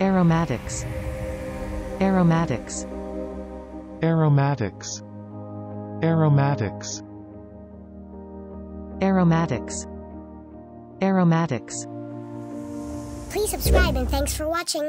Aromatics. Aromatics. aromatics, aromatics, Aromatics. Aromatics. Please subscribe and thanks for watching.